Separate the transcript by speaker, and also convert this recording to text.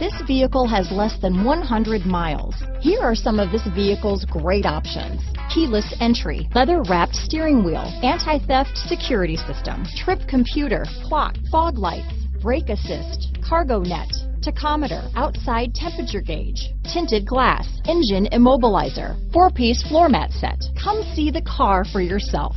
Speaker 1: This vehicle has less than 100 miles. Here are some of this vehicle's great options. Keyless entry, leather-wrapped steering wheel, anti-theft security system, trip computer, clock, fog lights, brake assist, cargo net, tachometer, outside temperature gauge, tinted glass, engine immobilizer, four-piece floor mat set. Come see the car for yourself.